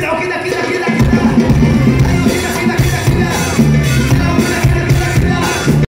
quita, quita, quita, quita.